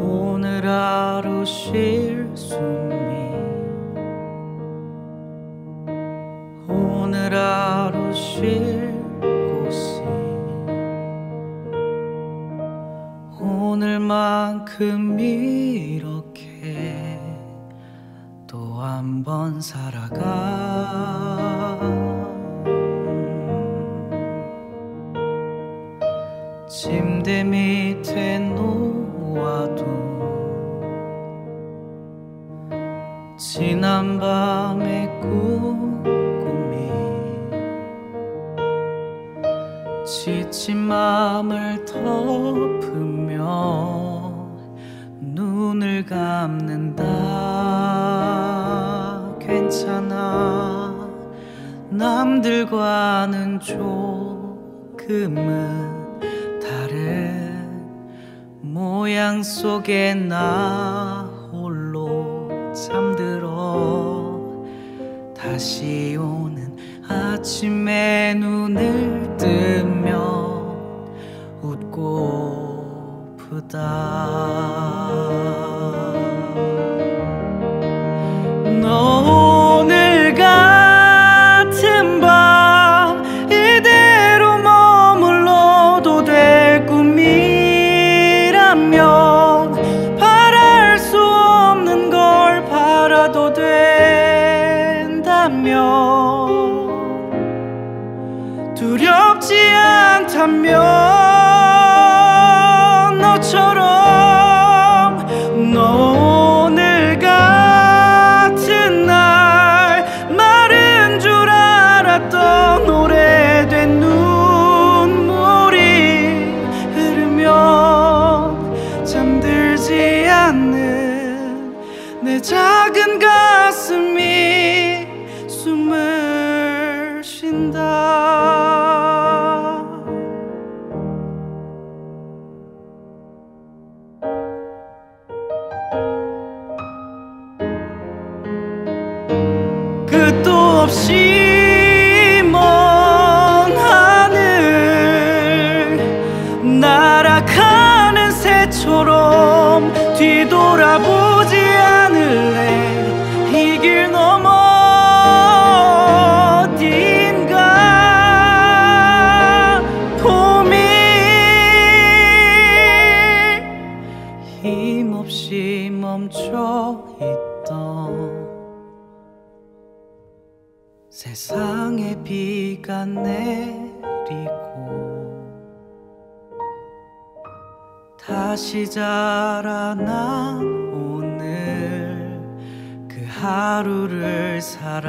오늘 하루 쉴 숨이 오늘 하루 쉴 오늘만큼 이렇게 또 한 번 살아가. 침대 밑에 놓아도 지난 밤의 꿈 지친 마음을 덮으며 눈을 감는다. 괜찮아. 남들과는 조금은 다른 모양 속에 나 홀로 잠들어 다시 오는 아침에 눈을 뜨며 웃고프다 않다면 너처럼 너 오늘 같은 날 마른 줄 알았던 오래된 눈물이 흐르면 잠들지 않는 내 작은 가슴이 숨을 쉰다 없이 먼 하늘 날아가는 새처럼 뒤돌아보지 않을래? 이 길 넘어 어딘가? 봄이 힘없이 멈춰 있던 세상에 비가 내리고 다시 자라난 오늘 그 하루를 살아